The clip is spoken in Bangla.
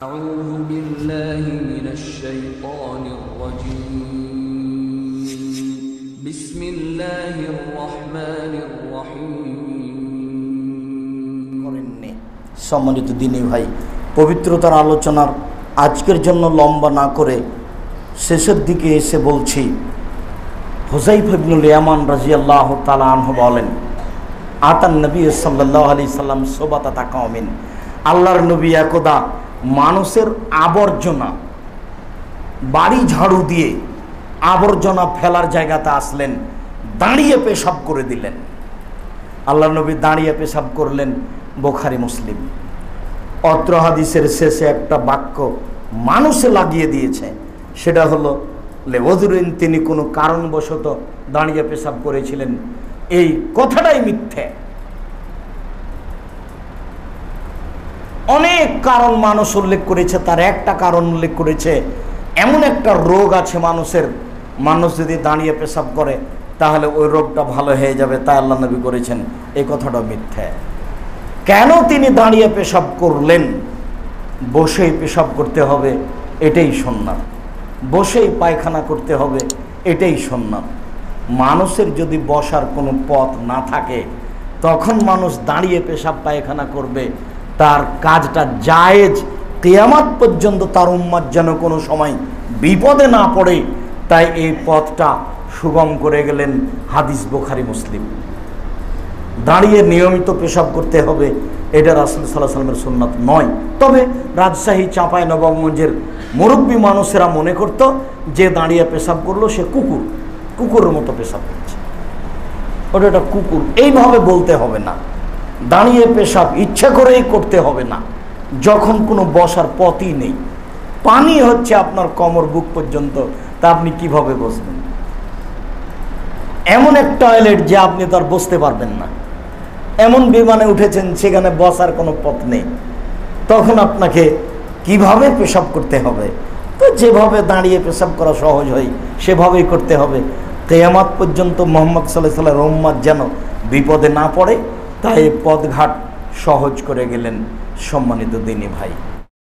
أعوذ بالله من الشيطان الرجيم بسم الله الرحمن الرحيم করেননি সম্মানিত দিনী ভাই পবিত্রতার আলোচনার আজকের জন্য লম্বা না করে শেষের দিকে এসে বলছি হুজাইফ ইবনুল ইয়ামান রাজিয়াল্লাহ তালা আনহ বলেন আতান নবী সাল্লাহ আলি সাল্লাম সোবাতা তাকামিন আল্লাহর নবী একদা মানুষের আবর্জনা, বাড়ি ঝাড়ু দিয়ে আবর্জনা ফেলার জায়গাতে আসলেন, দাঁড়িয়ে পেশাব করে দিলেন। আল্লাহ নবী দাঁড়িয়ে পেশাব করলেন বোখারি মুসলিম। অত্র হাদিসের শেষে একটা বাক্য মানুষে লাগিয়ে দিয়েছে, সেটা হলো লেবদুরিন তিনি কোনো কারণবশত দাঁড়িয়ে পেশাব করেছিলেন। এই কথাটাই মিথ্যে। অনেক কারণ মানুষ উল্লেখ করেছে, তার একটা কারণ উল্লেখ করেছে, এমন একটা রোগ আছে মানুষের, মানুষ যদি দাঁড়িয়ে পেশাব করে, তাহলে ওই রোগটা ভালো হয়ে যাবে, তাই আল্লাহ নবী করেছেন, এই কথাটা মিথ্যে। কেন তিনি দাঁড়িয়ে পেশাব করলেন? বসেই পেশাব করতে হবে, এটাই সন্ন্যাত বসেই পায়খানা করতে হবে, এটাই সন্ন্যাত মানুষের যদি বসার কোনো পথ না থাকে, তখন মানুষ দাঁড়িয়ে পেশাব পায়খানা করবে তার কাজটা জায়েজ, কেয়ামাত পর্যন্ত তার উম্মাদ যেন কোনো সময় বিপদে না পড়ে, তাই এই পথটা সুগম করে গেলেন হাদিস বোখারি, মুসলিম। দাঁড়িয়ে নিয়মিত পেশাব করতে হবে, এটা রাসুল সাল্লাহ সাল্লামের সুন্নাত নয়। তবে রাজশাহী, চাঁপাই, নবাবগঞ্জের মুরব্বী মানুষেরা মনে করত, যে দাঁড়িয়ে পেশাব করল, সে কুকুর, কুকুরের মতো পেশাব করছে। ওটা একটা কুকুর, এইভাবে বলতে হবে না। দাঁড়িয়ে পেশাব ইচ্ছা করেই করতে হবে না। যখন কোনো বসার পথই নেই। পানি হচ্ছে আপনার কমর বুক পর্যন্ত, তা আপনি কীভাবে বসবেন? এমন এক টয়লেট যে আপনি তার বসতে পারবেন না। এমন বিমানে উঠেছেন, সেখানে বসার কোনো পথ নেই। তখন আপনাকে কীভাবে পেশাব করতে হবে? তো যেভাবে দাঁড়িয়ে পেশাব করা সহজ হয়, সেভাবেই করতে হবে। কেয়ামাত পর্যন্ত মোহাম্মদ সাল্লাহ সাল্লাহ রহম্মদ যেন বিপদে না পড়ে তাই পদঘাট সহজ করে গেলেন সম্মানিত দিনী ভাই।